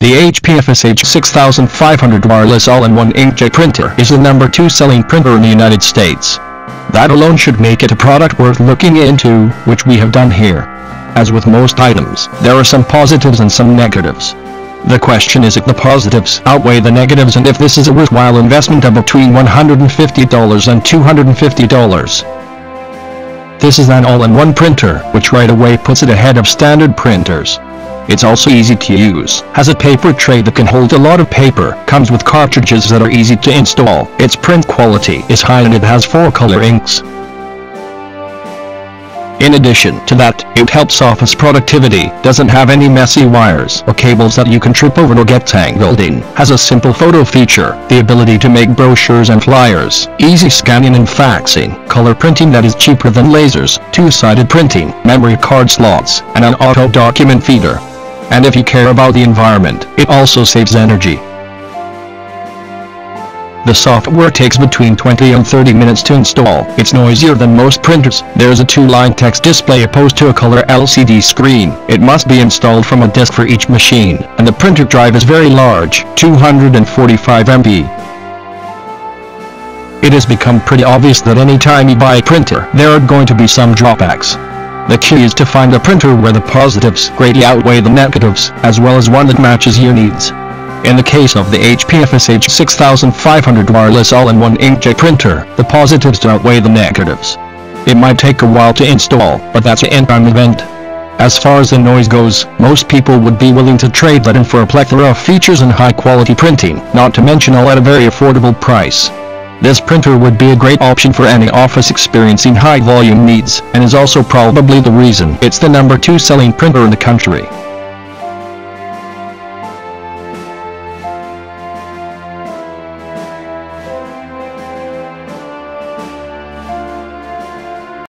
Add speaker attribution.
Speaker 1: The HP Officejet 6500 wireless all-in-one inkjet printer is the number 2 selling printer in the United States. That alone should make it a product worth looking into, which we have done here. As with most items, there are some positives and some negatives. The question is if the positives outweigh the negatives and if this is a worthwhile investment of between $150 and $250. This is an all-in-one printer, which right away puts it ahead of standard printers. It's also easy to use, has a paper tray that can hold a lot of paper, comes with cartridges that are easy to install, its print quality is high and it has four color inks. In addition to that, it helps office productivity, doesn't have any messy wires or cables that you can trip over or get tangled in, has a simple photo feature, the ability to make brochures and flyers, easy scanning and faxing, color printing that is cheaper than lasers, two-sided printing, memory card slots, and an auto document feeder. And if you care about the environment, it also saves energy. The software takes between 20 and 30 minutes to install. It's noisier than most printers. There's a two-line text display opposed to a color LCD screen. It must be installed from a disk for each machine, and the printer drive is very large, 245 MB. It has become pretty obvious that any time you buy a printer, there are going to be some drawbacks. The key is to find a printer where the positives greatly outweigh the negatives, as well as one that matches your needs. In the case of the HP Officejet 6500 wireless all-in-one inkjet printer, the positives outweigh the negatives. It might take a while to install, but that's an end-time event. As far as the noise goes, most people would be willing to trade that in for a plethora of features and high-quality printing, not to mention all at a very affordable price. This printer would be a great option for any office experiencing high volume needs, and is also probably the reason it's the number 2 selling printer in the country.